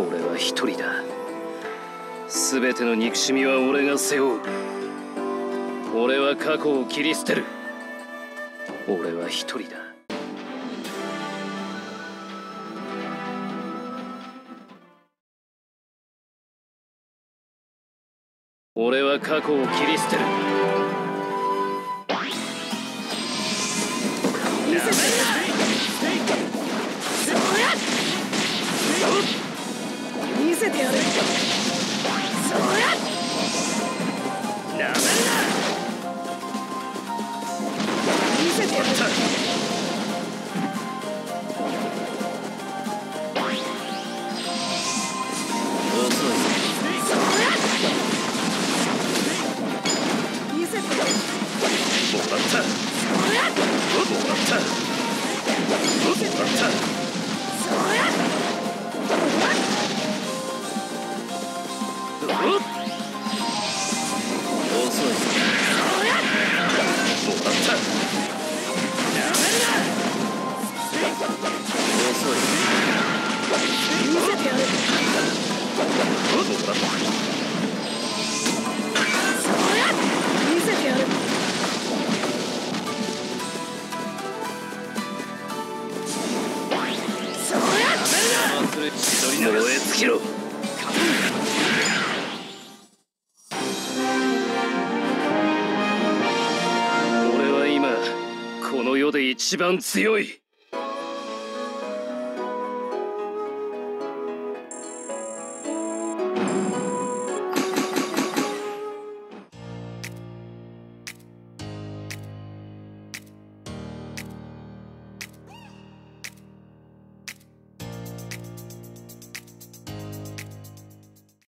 俺は一人だ。全ての憎しみは俺が背負う。俺は過去を切り捨てる。俺は一人だ。俺は過去を切り捨てる。も忘れ千鳥な燃え尽きろ。俺は今この世で一番強い。